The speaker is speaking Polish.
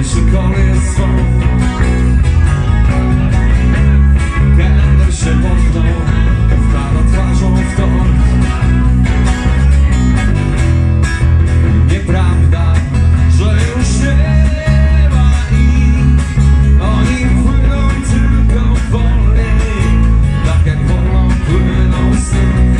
It's a calling.